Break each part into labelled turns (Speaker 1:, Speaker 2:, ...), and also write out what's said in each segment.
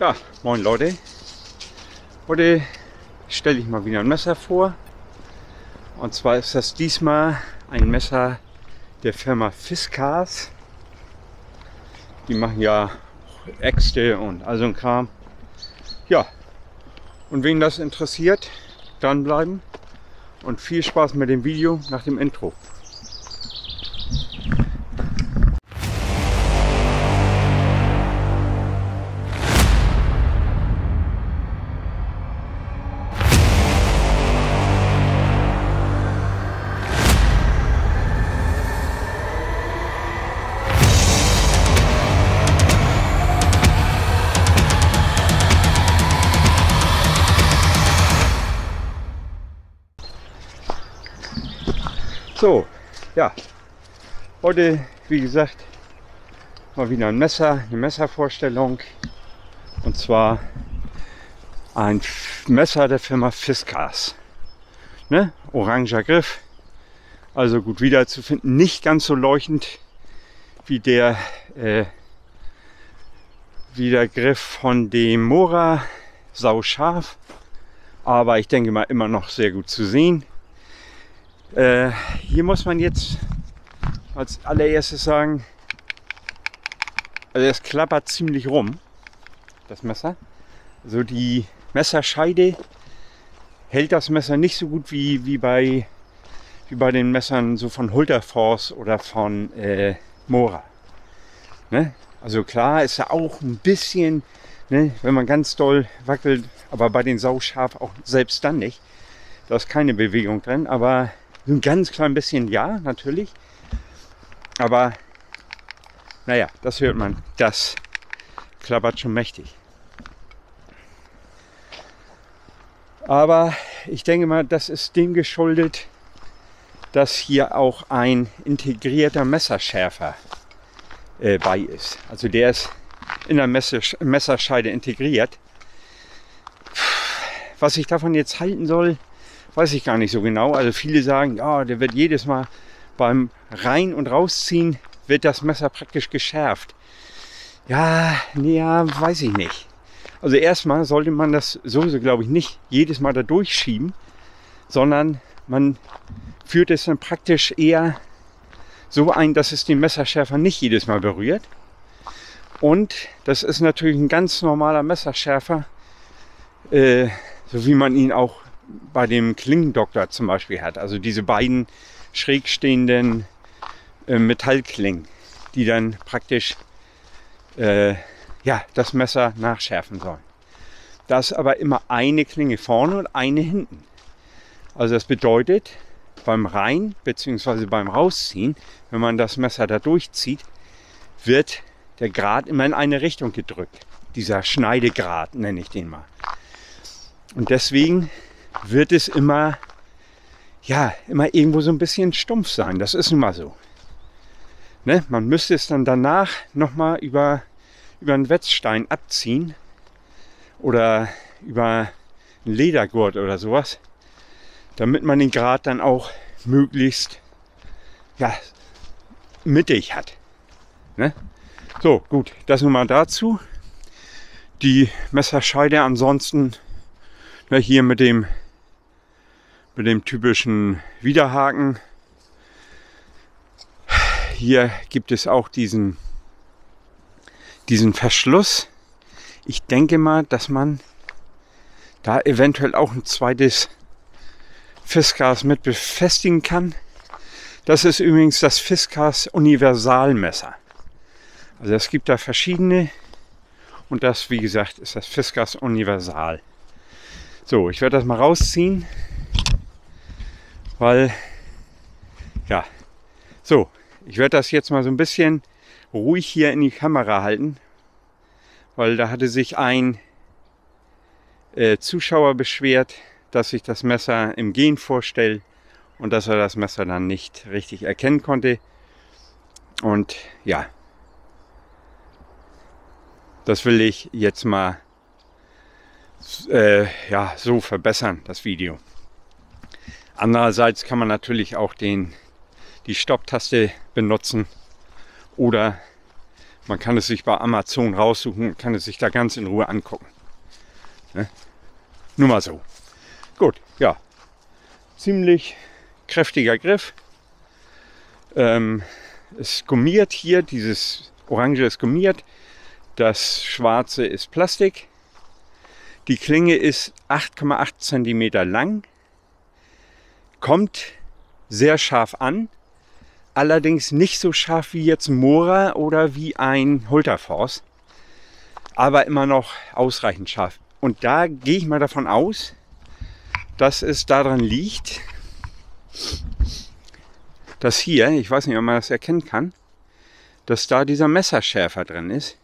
Speaker 1: Ja, moin Leute. Heute stelle ich mal wieder ein Messer vor. Und zwar ist das diesmal ein Messer der Firma Fiskars. Die machen ja Äxte und all so ein Kram. Ja, und wen das interessiert, dranbleiben und viel Spaß mit dem Video nach dem Intro. So, ja, heute, wie gesagt, mal wieder ein Messer, eine Messervorstellung. Und zwar ein Messer der Firma Fiskars. Ne? Oranger Griff, also gut wiederzufinden. Nicht ganz so leuchtend wie der, äh, wie der Griff von dem Mora, sau scharf. Aber ich denke mal immer noch sehr gut zu sehen. Äh, hier muss man jetzt als allererstes sagen, also es klappert ziemlich rum, das Messer. Also die Messerscheide hält das Messer nicht so gut wie, wie, bei, wie bei den Messern so von Hulterforce oder von äh, Mora. Ne? Also klar ist ja auch ein bisschen, ne, wenn man ganz doll wackelt, aber bei den sauscharf auch selbst dann nicht. Da ist keine Bewegung drin, aber ein ganz klein bisschen ja, natürlich. Aber naja, das hört man. Das klappert schon mächtig. Aber ich denke mal, das ist dem geschuldet, dass hier auch ein integrierter Messerschärfer äh, bei ist. Also der ist in der Messerscheide integriert. Was ich davon jetzt halten soll, weiß ich gar nicht so genau. Also viele sagen, ja, der wird jedes Mal beim Rein- und Rausziehen wird das Messer praktisch geschärft. Ja, ja, weiß ich nicht. Also erstmal sollte man das sowieso, glaube ich, nicht jedes Mal da durchschieben, sondern man führt es dann praktisch eher so ein, dass es den Messerschärfer nicht jedes Mal berührt. Und das ist natürlich ein ganz normaler Messerschärfer, äh, so wie man ihn auch bei dem Klingendoktor zum Beispiel hat. Also diese beiden schräg stehenden äh, Metallklingen, die dann praktisch äh, ja, das Messer nachschärfen sollen. Da ist aber immer eine Klinge vorne und eine hinten. Also das bedeutet, beim Rein- bzw. beim Rausziehen, wenn man das Messer da durchzieht, wird der Grat immer in eine Richtung gedrückt. Dieser Schneidegrad nenne ich den mal. Und deswegen wird es immer, ja, immer irgendwo so ein bisschen stumpf sein. Das ist nun mal so. Ne? Man müsste es dann danach nochmal über, über einen Wetzstein abziehen oder über einen Ledergurt oder sowas, damit man den Grat dann auch möglichst ja, mittig hat. Ne? So, gut, das nun mal dazu. Die Messerscheide ansonsten na, hier mit dem mit dem typischen Widerhaken. Hier gibt es auch diesen, diesen Verschluss. Ich denke mal, dass man da eventuell auch ein zweites Fiskars mit befestigen kann. Das ist übrigens das Fiskars Universalmesser. Also es gibt da verschiedene und das, wie gesagt, ist das Fiskars Universal. So, ich werde das mal rausziehen weil, ja, so, ich werde das jetzt mal so ein bisschen ruhig hier in die Kamera halten, weil da hatte sich ein äh, Zuschauer beschwert, dass ich das Messer im Gehen vorstelle und dass er das Messer dann nicht richtig erkennen konnte. Und ja, das will ich jetzt mal äh, ja, so verbessern, das Video. Andererseits kann man natürlich auch den, die Stopptaste benutzen oder Man kann es sich bei Amazon raussuchen, kann es sich da ganz in Ruhe angucken. Ne? Nur mal so. Gut, ja. Ziemlich kräftiger Griff. Ähm, es gummiert hier, dieses Orange ist gummiert. Das Schwarze ist Plastik. Die Klinge ist 8,8 cm lang. Kommt sehr scharf an. Allerdings nicht so scharf wie jetzt Mora oder wie ein Hulterforce. Aber immer noch ausreichend scharf. Und da gehe ich mal davon aus, dass es daran liegt, dass hier, ich weiß nicht, ob man das erkennen kann, dass da dieser Messerschärfer drin ist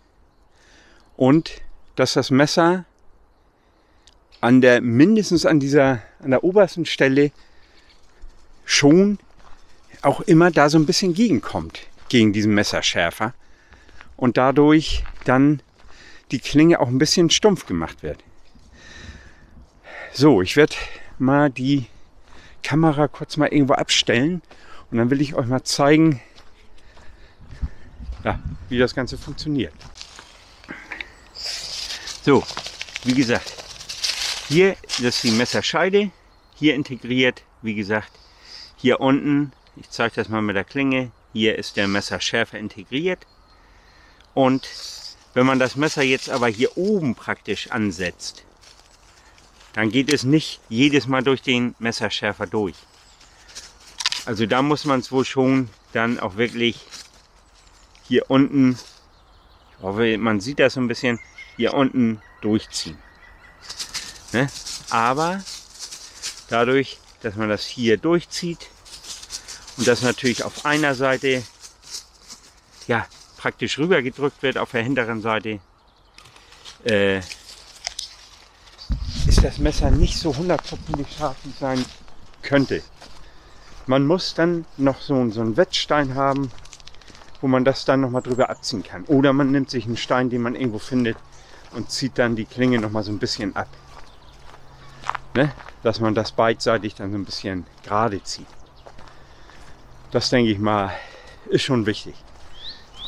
Speaker 1: und dass das Messer an der mindestens an dieser an der obersten Stelle schon auch immer da so ein bisschen gegenkommt gegen diesen Messerschärfer und dadurch dann die Klinge auch ein bisschen stumpf gemacht wird. So, ich werde mal die Kamera kurz mal irgendwo abstellen und dann will ich euch mal zeigen, ja, wie das Ganze funktioniert. So, wie gesagt, hier ist die Messerscheide, hier integriert, wie gesagt, hier unten, ich zeige das mal mit der Klinge, hier ist der Messerschärfer integriert und wenn man das Messer jetzt aber hier oben praktisch ansetzt, dann geht es nicht jedes Mal durch den Messerschärfer durch. Also da muss man es wohl schon dann auch wirklich hier unten, ich hoffe man sieht das so ein bisschen, hier unten durchziehen. Ne? Aber dadurch, dass man das hier durchzieht und das natürlich auf einer Seite ja, praktisch rüber gedrückt wird auf der hinteren Seite, äh, ist das Messer nicht so hundertprozentig scharf wie es sein könnte. Man muss dann noch so, so einen Wettstein haben, wo man das dann nochmal drüber abziehen kann. Oder man nimmt sich einen Stein, den man irgendwo findet und zieht dann die Klinge nochmal so ein bisschen ab. Ne? Dass man das beidseitig dann so ein bisschen gerade zieht. Das denke ich mal, ist schon wichtig.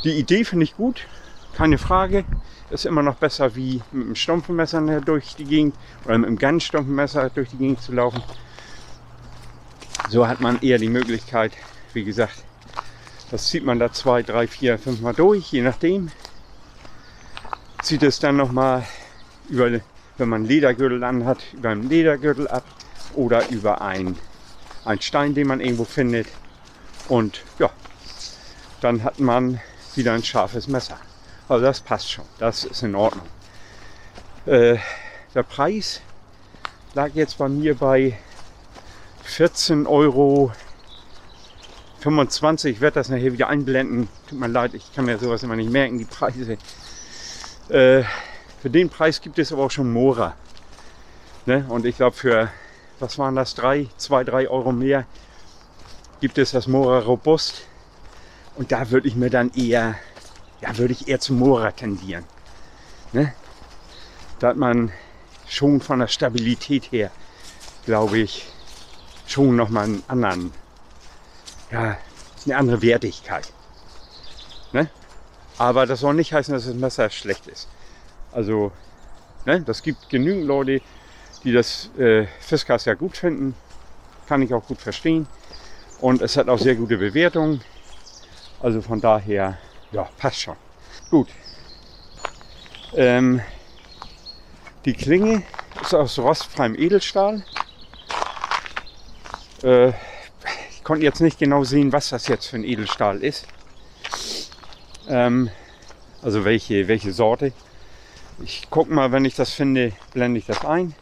Speaker 1: Die Idee finde ich gut, keine Frage. Ist immer noch besser wie mit einem stumpfen Messer durch die Gegend oder mit einem ganz stumpfen Messer durch die Gegend zu laufen. So hat man eher die Möglichkeit, wie gesagt, das zieht man da zwei, drei, vier, fünf Mal durch, je nachdem. Zieht es dann nochmal über, wenn man Ledergürtel anhat, über einen Ledergürtel ab oder über einen, einen Stein, den man irgendwo findet. Und ja, dann hat man wieder ein scharfes Messer. Also das passt schon, das ist in Ordnung. Äh, der Preis lag jetzt bei mir bei 14 Euro 25. Ich werde das nachher wieder einblenden. Tut mir leid, ich kann mir sowas immer nicht merken, die Preise. Äh, für den Preis gibt es aber auch schon Mora. Ne? Und ich glaube für, was waren das, drei, zwei, drei Euro mehr gibt es das Mora Robust. Und da würde ich mir dann eher, ja, würde ich eher zum Mora tendieren. Ne? Da hat man schon von der Stabilität her, glaube ich, schon nochmal einen anderen, ja, eine andere Wertigkeit. Ne? Aber das soll nicht heißen, dass das Messer schlecht ist. Also, ne, das gibt genügend Leute, die das äh, Fiskars ja gut finden. Kann ich auch gut verstehen. Und es hat auch sehr gute Bewertungen. Also von daher, ja, passt schon. Gut. Ähm, die Klinge ist aus rostfreiem Edelstahl. Äh, ich konnte jetzt nicht genau sehen, was das jetzt für ein Edelstahl ist. Ähm, also welche, welche Sorte. Ich gucke mal, wenn ich das finde, blende ich das ein.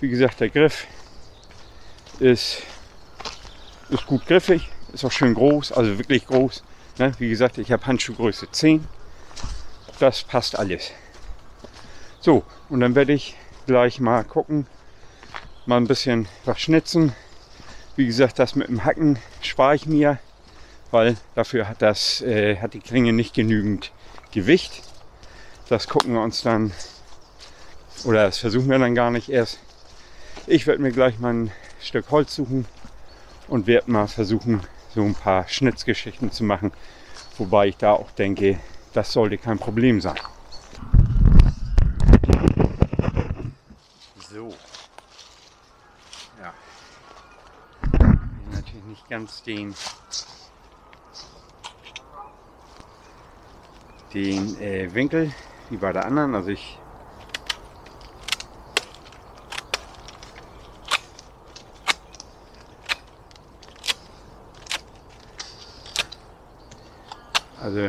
Speaker 1: Wie gesagt, der Griff ist, ist gut griffig, ist auch schön groß, also wirklich groß. Ne? Wie gesagt, ich habe Handschuhgröße 10. Das passt alles. So, und dann werde ich gleich mal gucken, mal ein bisschen was schnitzen, wie gesagt, das mit dem Hacken spare ich mir, weil dafür hat, das, äh, hat die Klinge nicht genügend Gewicht. Das gucken wir uns dann, oder das versuchen wir dann gar nicht erst. Ich werde mir gleich mal ein Stück Holz suchen und werde mal versuchen, so ein paar Schnitzgeschichten zu machen. Wobei ich da auch denke, Das sollte kein Problem sein. So. Ja. Natürlich nicht ganz den den äh, Winkel wie bei der anderen. Also ich Also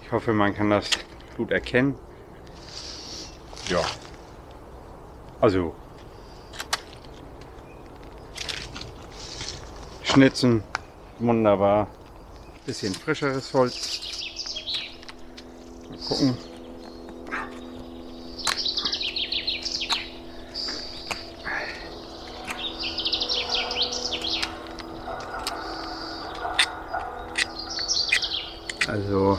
Speaker 1: Ich hoffe, man kann das gut erkennen. Ja. Also Schnitzen, wunderbar. Bisschen frischeres Holz. Mal gucken. Also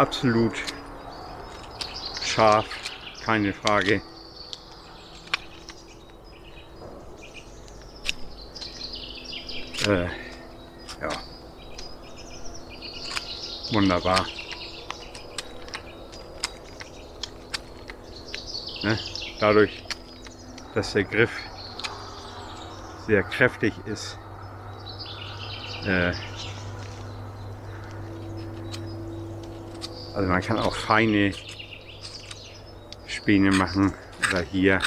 Speaker 1: absolut scharf, keine Frage. Äh, ja, wunderbar. Ne? Dadurch, dass der Griff sehr kräftig ist, äh, Also man kann auch feine Späne machen oder hier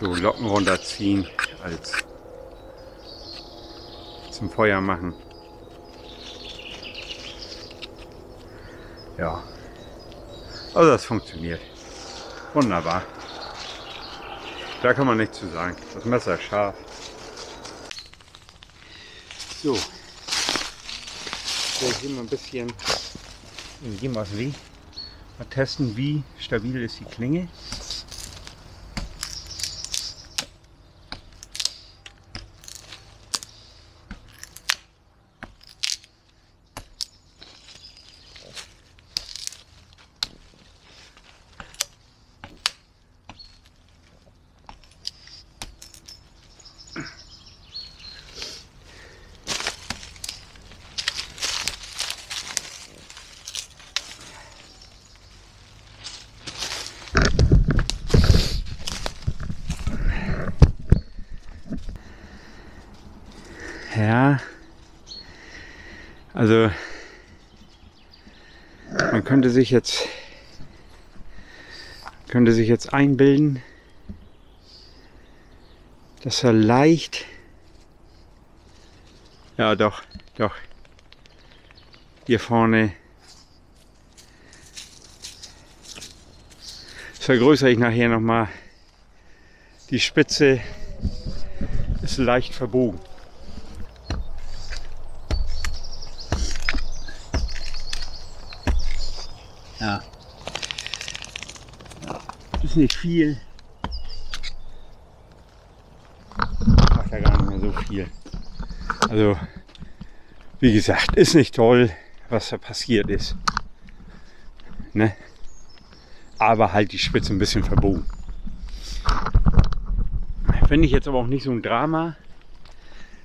Speaker 1: so Locken runterziehen als zum Feuer machen. Ja, also das funktioniert. Wunderbar. Da kann man nichts zu sagen. Das Messer ist scharf. So. So, hier mal ein bisschen in dem was weh. Mal testen, wie stabil ist die Klinge. Ja, also man könnte sich jetzt könnte sich jetzt einbilden, dass er leicht, ja doch, doch, hier vorne, das vergrößere ich nachher nochmal, die Spitze ist leicht verbogen. Ist nicht viel. Macht ja gar nicht mehr so viel. Also, wie gesagt, ist nicht toll, was da passiert ist. Ne? Aber halt die Spitze ein bisschen verbogen. Finde ich jetzt aber auch nicht so ein Drama,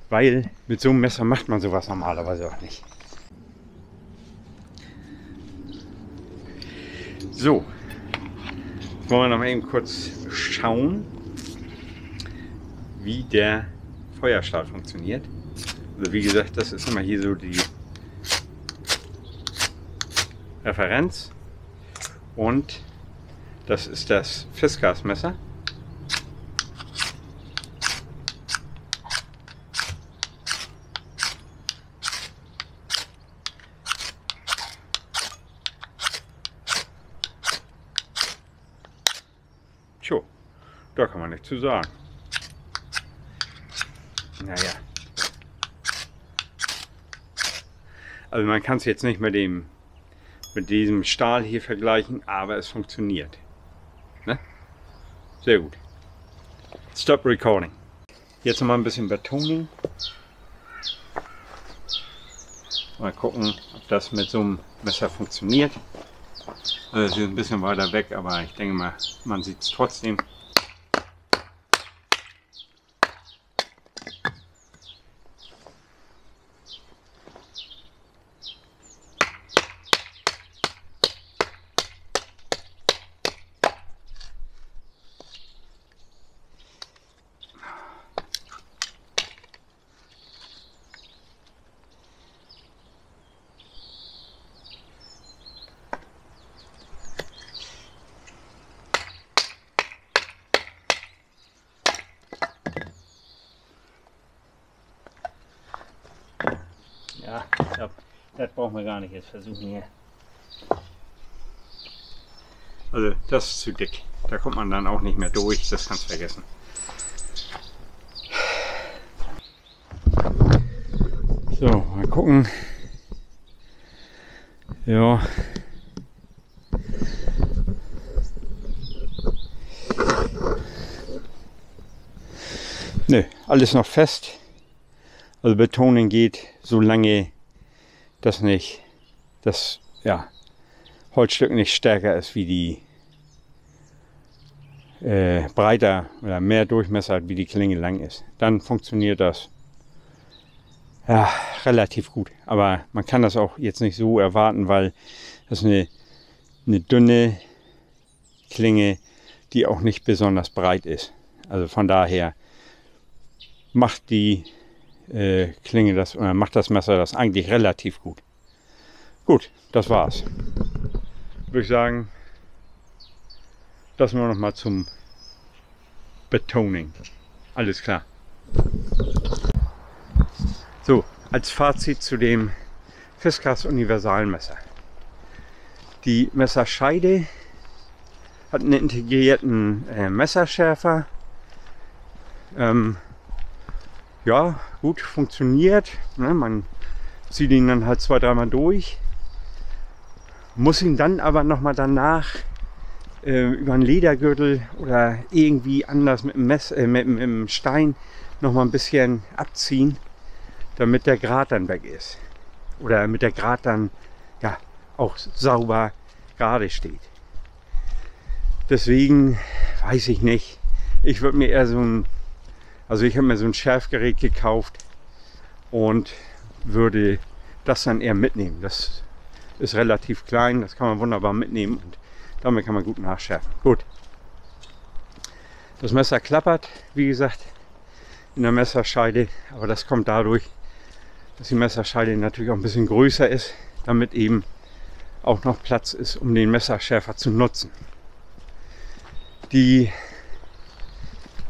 Speaker 1: weil mit so einem Messer macht man sowas normalerweise auch nicht. So, wollen wir noch mal eben kurz schauen, wie der Feuerstart funktioniert. Also wie gesagt, das ist immer hier so die Referenz und das ist das Fiskasmesser. Da kann man nichts zu sagen. Naja. Also man kann es jetzt nicht mit dem mit diesem Stahl hier vergleichen, aber es funktioniert. Ne? Sehr gut. Stop recording. Jetzt noch mal ein bisschen Betoning. Mal gucken, ob das mit so einem Messer funktioniert. Also es ist ein bisschen weiter weg, aber ich denke mal, man sieht es trotzdem. Glaube, das brauchen wir gar nicht jetzt versuchen hier. Also das ist zu dick. Da kommt man dann auch nicht mehr durch. Das kannst du vergessen. So, mal gucken. Ja. Nö, alles noch fest. Also Betonen geht, solange das nicht, das ja, Holzstück nicht stärker ist wie die äh, breiter oder mehr Durchmesser hat, wie die Klinge lang ist. Dann funktioniert das ja, relativ gut. Aber man kann das auch jetzt nicht so erwarten, weil das eine, eine dünne Klinge, die auch nicht besonders breit ist. Also von daher macht die äh, Klinge das, oder macht das Messer das eigentlich relativ gut. Gut, das war's. Würde ich sagen, das nur noch mal zum Betoning. Alles klar. So, als Fazit zu dem Fiskars Universalmesser. Die Messerscheide hat einen integrierten äh, Messerschärfer. Ähm, ja, gut funktioniert. Ne? Man zieht ihn dann halt zwei, dreimal durch. Muss ihn dann aber nochmal danach äh, über einen Ledergürtel oder irgendwie anders mit dem, Mess, äh, mit, mit dem Stein nochmal ein bisschen abziehen, damit der Grat dann weg ist. Oder damit der Grat dann ja, auch sauber gerade steht. Deswegen weiß ich nicht. Ich würde mir eher so ein, also ich habe mir so ein Schärfgerät gekauft und würde das dann eher mitnehmen. Das ist relativ klein, das kann man wunderbar mitnehmen und damit kann man gut nachschärfen. Gut. Das Messer klappert, wie gesagt, in der Messerscheide, aber das kommt dadurch, dass die Messerscheide natürlich auch ein bisschen größer ist, damit eben auch noch Platz ist, um den Messerschärfer zu nutzen. Die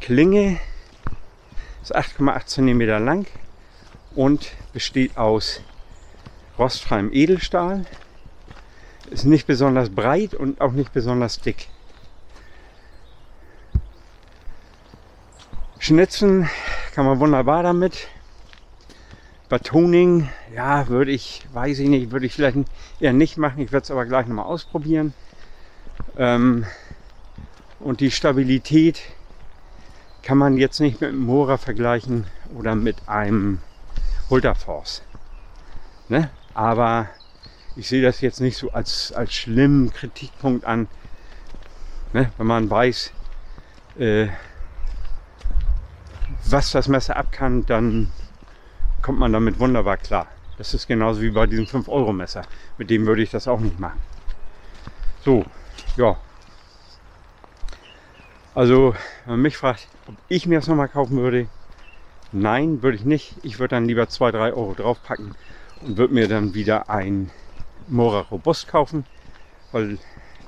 Speaker 1: Klinge ist 8,8 cm lang und besteht aus rostfreiem Edelstahl. Ist nicht besonders breit und auch nicht besonders dick. Schnitzen kann man wunderbar damit. Batoning, ja, würde ich, weiß ich nicht, würde ich vielleicht eher nicht machen. Ich werde es aber gleich nochmal ausprobieren. Ähm, und die Stabilität kann man jetzt nicht mit einem Mora vergleichen oder mit einem Hulterforce. Ne? Aber ich sehe das jetzt nicht so als, als schlimmen Kritikpunkt an, ne? wenn man weiß, äh, was das Messer ab kann, dann kommt man damit wunderbar klar. Das ist genauso wie bei diesem 5-Euro-Messer. Mit dem würde ich das auch nicht machen. So, ja. Also, wenn man mich fragt, ob ich mir das nochmal kaufen würde, nein, würde ich nicht. Ich würde dann lieber 2, 3 Euro draufpacken und würde mir dann wieder ein Mora Robust kaufen, weil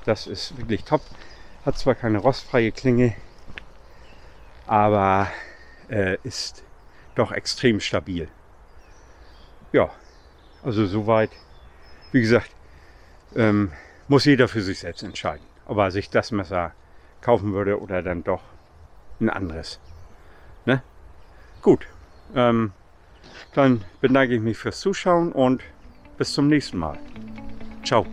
Speaker 1: das ist wirklich top. Hat zwar keine rostfreie Klinge, aber äh, ist doch extrem stabil. Ja, also soweit. Wie gesagt, ähm, muss jeder für sich selbst entscheiden, ob er sich das Messer kaufen würde oder dann doch ein anderes. Ne? Gut, ähm, dann bedanke ich mich fürs Zuschauen und bis zum nächsten Mal. Ciao.